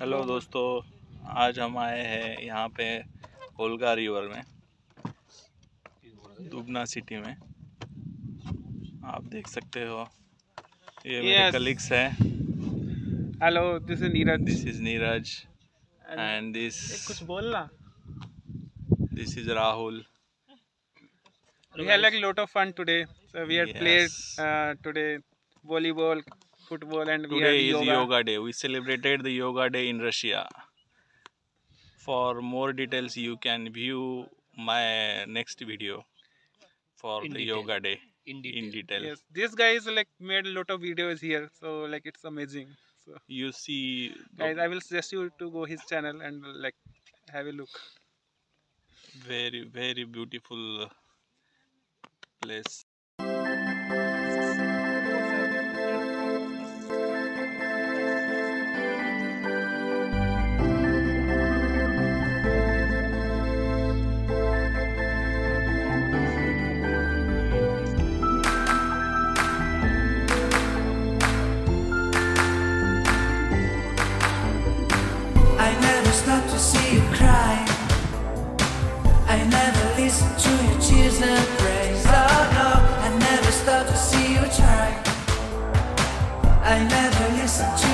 Hello दोस्तों आज हम आए हैं यहाँ पे होलगा रिवर में दुबना सिटी में। आप देख सकते हो ये मेरे Yes. कलीग्स हैं। Hello this is Neeraj this is Neeraj and this कुछ बोलना this is Rahul we had like a lot of fun today. So we had played Yes. uh, today volleyball football and we Today is yoga. yoga day. We celebrated the yoga day in Russia. For more details, you can view my next video for In the detail. yoga day in in detail. detail. yes this guys like made a lot of videos here so like it's amazing so You see, guys i will suggest you to go his channel and like have a look very very beautiful place. Oh no, I never stop to see you try. I never listen to.